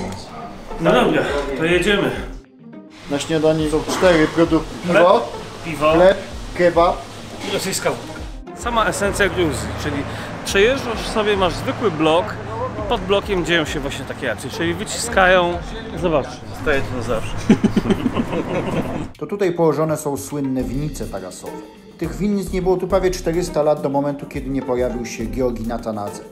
nas. No dobra, to jedziemy. Na śniadanie są cztery produkty. Piwo, Piwo chleb, kebab. i rosyjska wódka. Sama esencja Gruzji, czyli przejeżdżasz sobie, masz zwykły blok i pod blokiem dzieją się właśnie takie akcje, czyli wyciskają... Zobacz, zostaje to na zawsze. To tutaj położone są słynne winnice tarasowe. Tych winnic nie było tu prawie 400 lat do momentu, kiedy nie pojawił się Georgi Natanadze.